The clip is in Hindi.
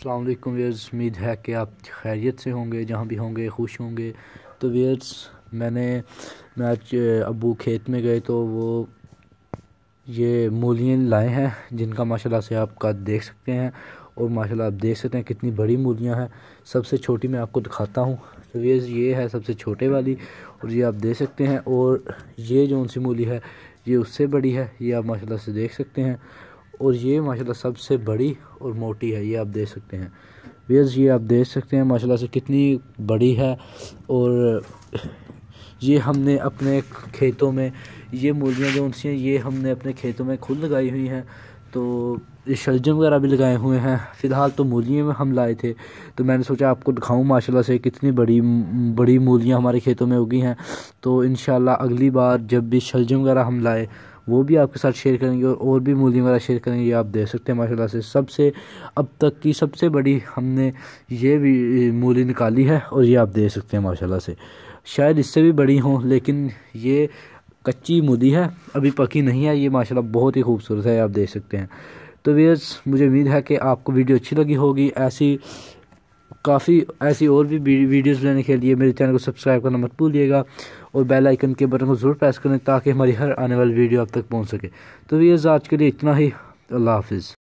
अस्सलाम वालेकुम वेयर्स उम्मीद है कि आप खैरियत से होंगे जहाँ भी होंगे खुश होंगे तो वेयर्स मैंने मैं आज अबू खेत में गए तो वो ये मूलियाँ लाए हैं जिनका माशाल्लाह से आप का देख सकते हैं और माशाल्लाह आप देख सकते हैं कितनी बड़ी मूलियाँ हैं सबसे छोटी मैं आपको दिखाता हूँ तो वेयर्स ये है सबसे छोटे वाली और ये आप देख सकते हैं और ये जो उनसी मूली है ये उससे बड़ी है ये आप माशाल्लाह से देख सकते हैं और ये माशाल्लाह सबसे बड़ी और मोटी है, ये आप देख सकते हैं। वेयर्स ये आप देख सकते हैं माशाल्लाह से कितनी बड़ी है और ये हमने अपने खेतों में, ये मूलियाँ जो उनसी हैं, ये हमने अपने खेतों में खुद लगाई हुई हैं। तो ये शलजम वगैरह भी लगाए हुए हैं। फ़िलहाल तो मूलियाँ में हम लाए थे। तो मैंने सोचा आपको दिखाऊँ माशाल्लाह से कितनी बड़ी बड़ी मूलियाँ हमारे खेतों में उगी हैं। तो इन अगली बार जब भी शलजम वगैरह हम लाए वो भी आपके साथ शेयर करेंगे और और भी मूली वगैरह शेयर करेंगे, ये आप देख सकते हैं, माशाल्लाह से। सबसे अब तक की सबसे बड़ी हमने ये भी मूली निकाली है और ये आप देख सकते हैं, माशाल्लाह से। शायद इससे भी बड़ी हों, लेकिन ये कच्ची मूली है, अभी पकी नहीं है, ये माशाल्लाह बहुत ही खूबसूरत है आप देख सकते हैं। तो वेयर्स मुझे उम्मीद है कि आपको वीडियो अच्छी लगी होगी। ऐसी काफ़ी ऐसी और भी वीडियोस लेने के लिए मेरे चैनल को सब्सक्राइब करना मत भूलिएगा और बेल आइकन के बटन को ज़रूर प्रेस करें ताकि हमारी हर आने वाली वीडियो आप तक पहुँच सके। तो ये आज के लिए इतना ही। अल्लाह हाफिज़।